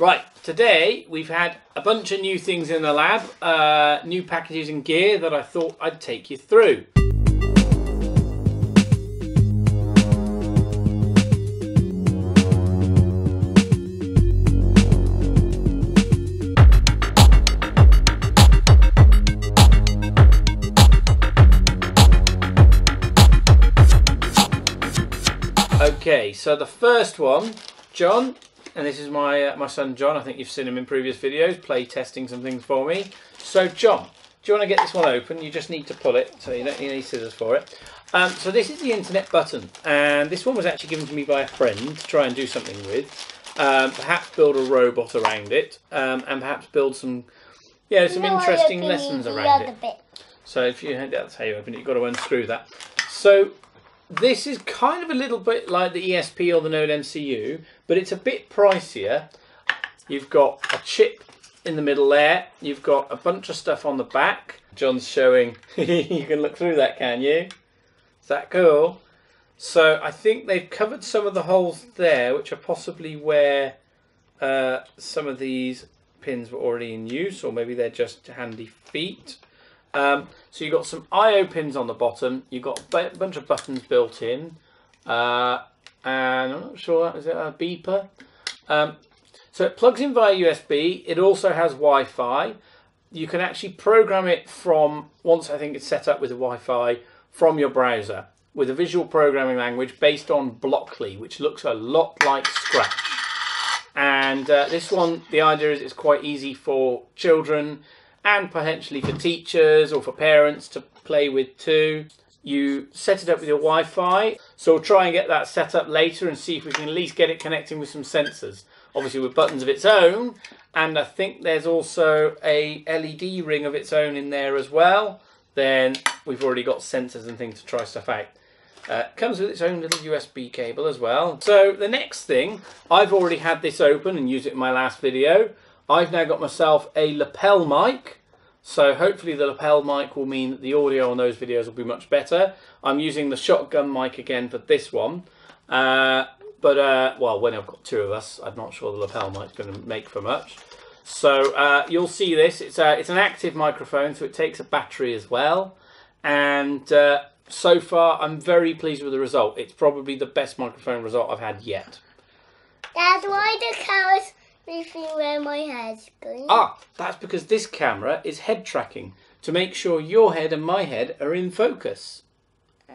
Right, today we've had a bunch of new things in the lab, uh, new packages and gear that I thought I'd take you through. Okay, so the first one, John, and this is my uh, my son John. I think you've seen him in previous videos, play testing some things for me. So John, do you want to get this one open? You just need to pull it, so you don't need any scissors for it. Um, so this is the internet button, and this one was actually given to me by a friend to try and do something with. Um, perhaps build a robot around it, um, and perhaps build some, yeah, some No, interesting lessons around it. bit. So if you that's how you open it, you've got to unscrew that. So this is kind of a little bit like the ESP or the Node MCU, but it's a bit pricier. You've got a chip in the middle there. You've got a bunch of stuff on the back. John's showing. you can look through that, can you? Is that cool? So I think they've covered some of the holes there, which are possibly where uh, some of these pins were already in use, or maybe they're just handy feet. Um, so you've got some I/O pins on the bottom. You've got a bunch of buttons built in, uh, and I'm not sure is it a beeper. Um, so it plugs in via USB. It also has Wi-Fi. You can actually program it from once I think it's set up with the Wi-Fi from your browser with a visual programming language based on Blockly, which looks a lot like Scratch. And uh, this one, the idea is it's quite easy for children and potentially for teachers or for parents to play with too. You set it up with your Wi Fi. So we'll try and get that set up later and see if we can at least get it connecting with some sensors. Obviously, with buttons of its own. And I think there's also a LED ring of its own in there as well. Then we've already got sensors and things to try stuff out. Uh, comes with its own little USB cable as well. So the next thing, I've already had this open and used it in my last video. I've now got myself a lapel mic. So hopefully the lapel mic will mean that the audio on those videos will be much better. I'm using the shotgun mic again for this one. Uh, but, uh, well, when I've got two of us, I'm not sure the lapel mic's going to make for much. So uh, you'll see this. It's, a, it's an active microphone, so it takes a battery as well. And uh, so far, I'm very pleased with the result. It's probably the best microphone result I've had yet. That's why the carrot's where my head's going. Ah, that's because this camera is head tracking to make sure your head and my head are in focus. Do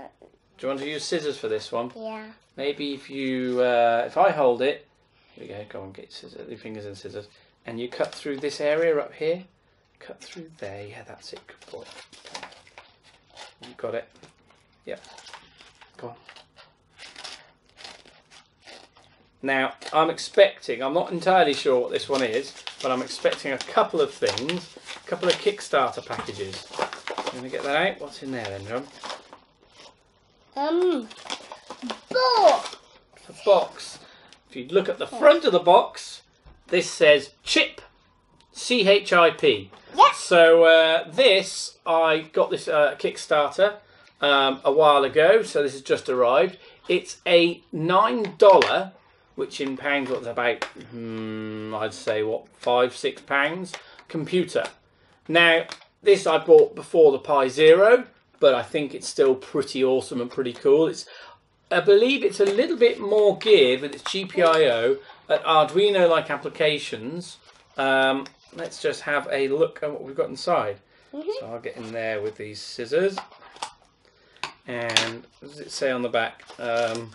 you want to use scissors for this one? Yeah. Maybe if you, uh, if I hold it, here we go, go on, get your, scissors, your fingers and scissors, and you cut through this area up here, cut through there, yeah, that's it, good boy. You got it. Yep. Go on. Now, I'm expecting, I'm not entirely sure what this one is, but I'm expecting a couple of things, a couple of Kickstarter packages. Going to get that out? What's in there then, John? Um. Book. a box. If you look at the front of the box, this says chip, C H I P. Yes. So uh, this, I got this uh, Kickstarter um, a while ago, so this has just arrived. It's a nine dollar, which in pounds what's about, hmm, I'd say what five six pounds computer. Now this I bought before the Pi Zero, but I think it's still pretty awesome and pretty cool. It's I believe it's a little bit more geared with its GPIO at Arduino-like applications. Um, let's just have a look at what we've got inside. So I'll get in there with these scissors. And what does it say on the back? Um,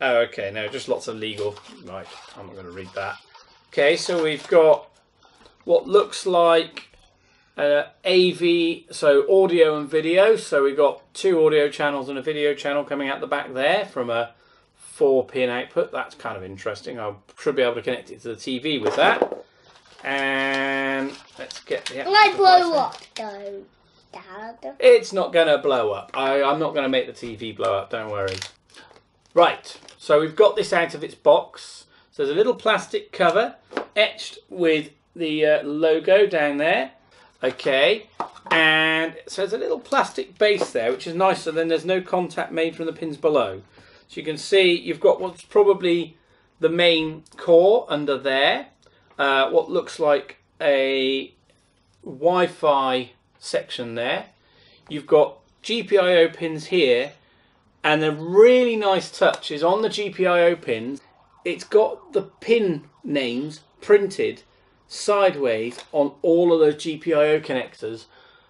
oh, okay, no, just lots of legal. Right, I'm not going to read that. Okay, so we've got what looks like uh, AV, so audio and video. So we've got two audio channels and a video channel coming out the back there from a four pin output. That's kind of interesting. I should be able to connect it to the TV with that. And let's get the. And I blow up though. Dad. it's not going to blow up. I, I'm not going to make the TV blow up, don't worry. Right, so we've got this out of its box. So there's a little plastic cover etched with the uh, logo down there. Okay, and so there's a little plastic base there, which is nice, so then there's no contact made from the pins below. So you can see you've got what's probably the main core under there, uh, what looks like a Wi-Fi section there. You've got GPIO pins here, and a really nice touch is on the GPIO pins. It's got the pin names printed sideways on all of those GPIO connectors.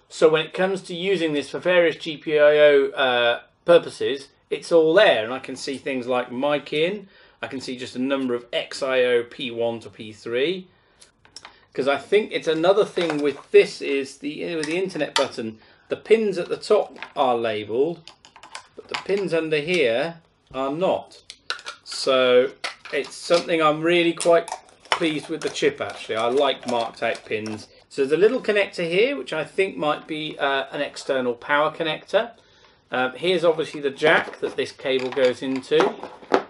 So when it comes to using this for various GPIO uh, purposes, it's all there, and I can see things like mic in. I can see just a number of XIO P1 to P3 because I think it's another thing with this is the with the internet button the pins at the top are labelled the pins under here are not. So it's something I'm really quite pleased with the chip actually. I like marked out pins. So there's a little connector here which I think might be uh, an external power connector. Um, here's obviously the jack that this cable goes into.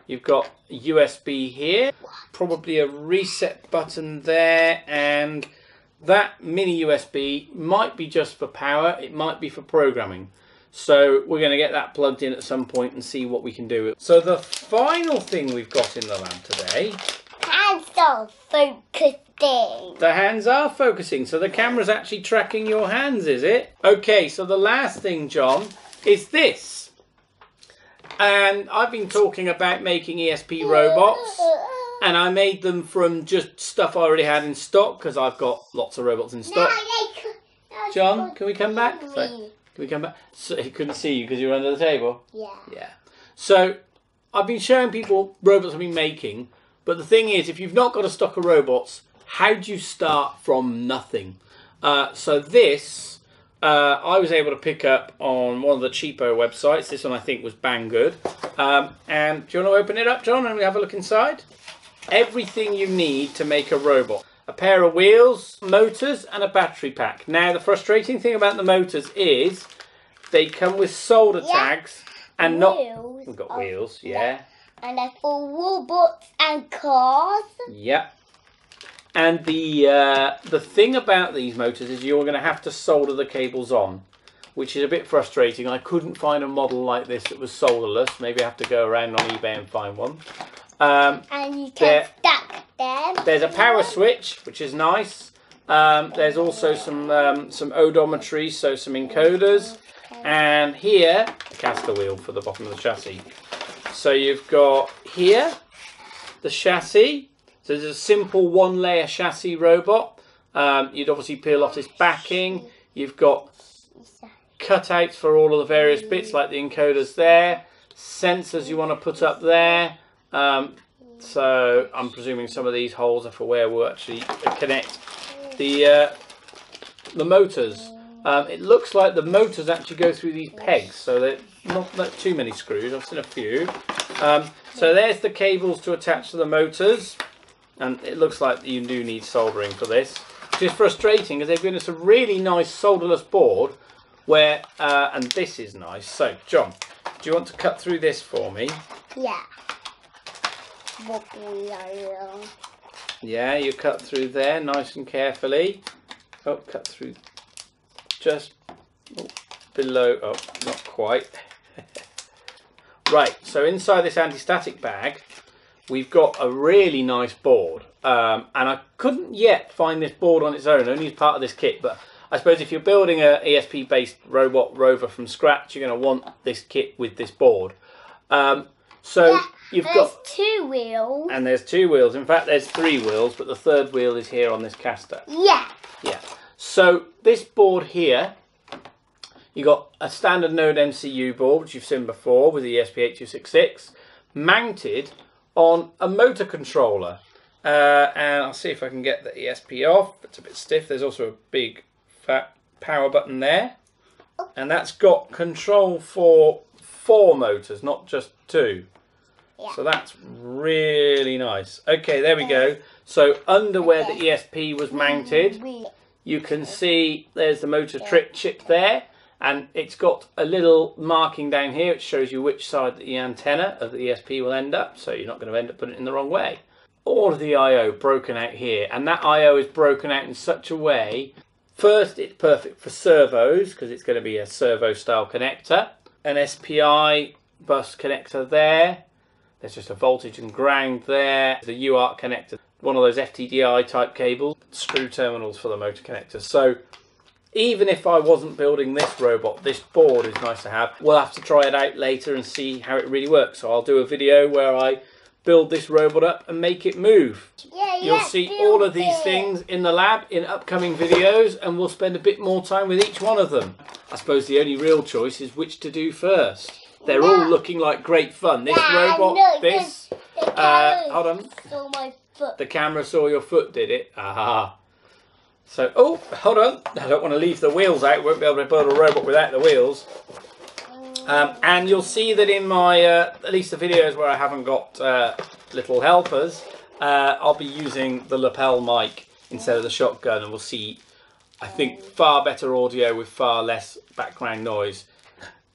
You've got USB here, probably a reset button there, and that mini USB might be just for power, it might be for programming. So we're going to get that plugged in at some point and see what we can do. So the final thing we've got in the lab today... Hands are focusing. The hands are focusing, so the camera's actually tracking your hands, is it? Okay, so the last thing, John, is this. And I've been talking about making ESP robots. And I made them from just stuff I already had in stock because I've got lots of robots in stock. John, can we come back? Sorry, can we come back? So he couldn't see you because you were under the table. Yeah. Yeah. So I've been showing people robots I've been making, but the thing is, if you've not got a stock of robots, how do you start from nothing? Uh, so this uh, I was able to pick up on one of the cheapo websites. This one I think was Banggood. Um, and do you want to open it up, John, and we have a look inside? Everything you need to make a robot. A pair of wheels, motors, and a battery pack. Now, the frustrating thing about the motors is they come with solder Yeah. tags and not... Wheels We've got wheels, yeah. And they're for robots and cars. Yep. And the uh, the thing about these motors is you're going to have to solder the cables on, which is a bit frustrating. I couldn't find a model like this that was solderless. Maybe I have to go around on eBay and find one. Um, And you can stack there's a power switch, which is nice. Um, there's also some um, some odometry, so some encoders, and here a caster wheel for the bottom of the chassis. So you've got here the chassis. So there's a simple one layer chassis robot. Um, you'd obviously peel off this backing. You've got cutouts for all of the various bits, like the encoders there, sensors you want to put up there. Um, so I'm presuming some of these holes are for where we'll actually connect the uh, the motors. Um, it looks like the motors actually go through these pegs, so they're not, not too many screws. I've seen a few. Um, so there's the cables to attach to the motors, and it looks like you do need soldering for this, which is frustrating because they've given us a really nice solderless board. Where uh, and this is nice. So John, do you want to cut through this for me? Yeah. Yeah, you cut through there nice and carefully. Oh, cut through just below. Oh, not quite. right, so inside this anti-static bag, we've got a really nice board. Um, and I couldn't yet find this board on its own, only as part of this kit. But I suppose if you're building a ESP-based robot rover from scratch, you're going to want this kit with this board. Um, so Yeah, you've There's got two wheels. and there's two wheels. In fact, there's three wheels, but the third wheel is here on this caster. Yeah. Yeah. So this board here, you've got a standard node MCU board, which you've seen before with the E ESP8266, mounted on a motor controller. Uh, and I'll see if I can get the ESP off. It's a bit stiff. There's also a big fat power button there. And that's got control for four motors, not just two. Yeah. So that's really nice. Okay, there we go. So under where the ESP was mounted, you can see there's the motor trip chip there and it's got a little marking down here which shows you which side the antenna of the ESP will end up so you're not going to end up putting it in the wrong way. All of the I.O. broken out here and that I.O. is broken out in such a way first it's perfect for servos because it's going to be a servo style connector an SPI bus connector there There's just a voltage and ground there. The UART connector, one of those FTDI type cables, screw terminals for the motor connectors. So even if I wasn't building this robot, this board is nice to have. We'll have to try it out later and see how it really works. So I'll do a video where I build this robot up and make it move. Yeah, You'll see all of these it. things in the lab in upcoming videos and we'll spend a bit more time with each one of them. I suppose the only real choice is which to do first. They're all looking like great fun. This robot, no, this, The uh, camera hold on. saw my foot. The camera saw your foot, did it? Aha. So, oh, hold on. I don't want to leave the wheels out. Won't be able to build a robot without the wheels. Um, and you'll see that in my, uh, at least the videos where I haven't got uh, little helpers, uh, I'll be using the lapel mic instead of the shotgun, and we'll see, I think, far better audio with far less background noise.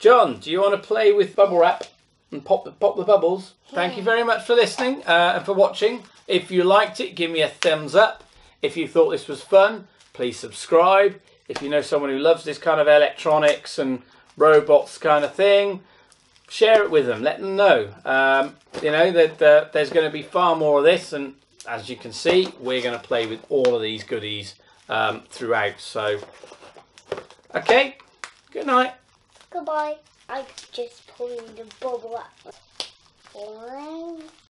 John, do you want to play with bubble wrap and pop the, pop the bubbles? Thank you very much for listening uh, and for watching. If you liked it, give me a thumbs up. If you thought this was fun, please subscribe. If you know someone who loves this kind of electronics and robots kind of thing, share it with them. Let them know. Um, you know that uh, there's going to be far more of this, and as you can see, we're going to play with all of these goodies um, throughout. So, okay, good night. Goodbye. I just pulling the bubble up.